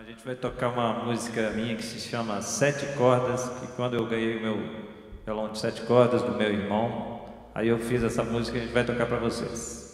a gente vai tocar uma música minha que se chama Sete Cordas, que quando eu ganhei o meu violão de sete cordas do meu irmão, aí eu fiz essa música e a gente vai tocar para vocês.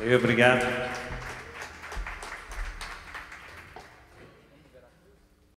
Valeu, obrigado.